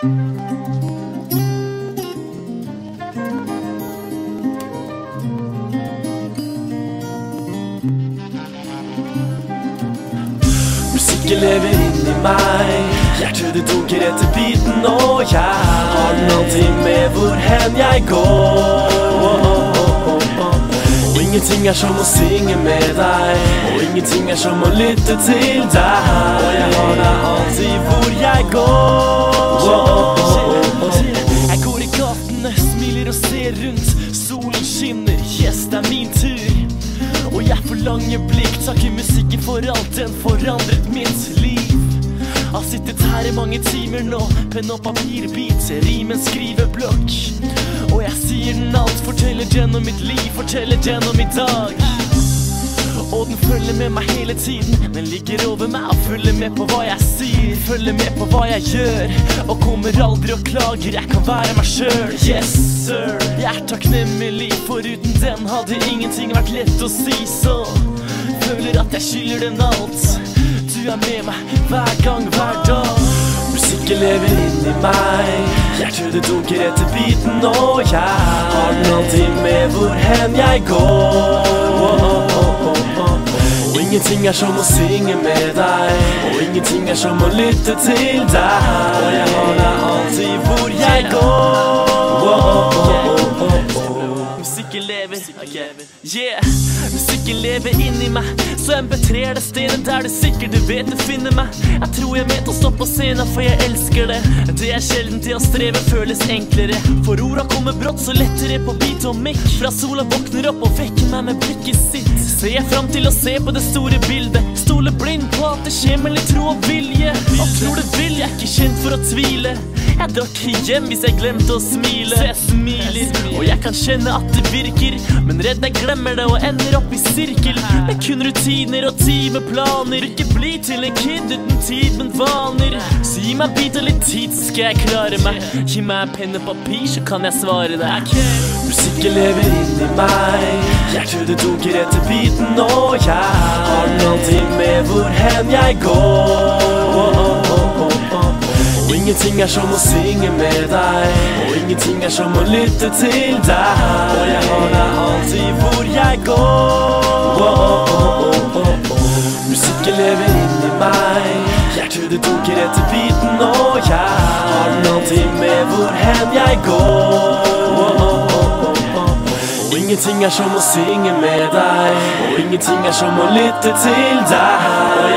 Musikken lever inni meg. Hjertet det dunker etter beaten Og jeg har den alltid med hvor hen jeg går. Og ingenting er som å synge med deg Og ingenting er som å lytte til deg går smiler og ser rundt. Solen skinner, yes, det er min tur. Og jeg forlanger blikk, takker musikken for alt den forandret mitt liv. Har sittet her i mange timer nå, penn og papir, bit, rim en skriveblokk. Og jeg sier den alt, forteller den om mitt liv, forteller den om i dag. Og den følger med meg hele tiden. Den ligger over meg og følger med på hva jeg sier. Følger med på hva jeg gjør Og kommer aldri og klager. Jeg kan være meg sjøl, yes sir. Jeg er takknemlig, for uten den hadde ingenting vært lett å si. Så føler at jeg skylder den alt. Du er med meg hver gang, hver dag. Musikken lever inni meg. Hjertet det dunker etter beaten Og jeg har den alltid med hvor hen jeg går ingenting er som å synge med deg. Og ingenting er som å lytte til deg. Og jeg har deg alltid hvor jeg går Musikken lever, yeah. Musikken lever inni meg. Så MP3 er det stedet der du sikkert du vet du finner meg. Jeg tror jeg vet å stå på scenen for jeg elsker det. Det er sjelden til å streve føles enklere. For orda kommer brått så lettere på beat og mic. Fra sola våkner opp og vekker meg med blikket sitt. Ser jeg fram til å se på det store bildet. Stole blind på at det skjer med litt tro og vilje. Og tror det vil, jeg er ikke kjent for å tvile Jeg drar ikke hjem hvis jeg glemte å smile. Så jeg smiler, og jeg kan kjenne at det virker Men redd jeg glemmer det og ender opp i sirkel. Med kun rutiner og timeplaner. Ikke bli til en kid uten tid, men vaner. Så gi meg bit og litt tid, så skal jeg klare meg. Gi meg penn og papir, så kan jeg svare deg. Musikken lever inni meg. Hjertet dunker etter beaten Og jeg har alltid med hvor hen jeg går ingenting er som å synge med deg. Og ingenting er som å lytte til deg. Og jeg har deg alltid hvor jeg går. Musikken lever inni meg. Hjertet dunker etter beaten Og jeg har den alltid med hvor hen jeg går. Og ingenting er som å synge med deg. Og ingenting er som å lytte til deg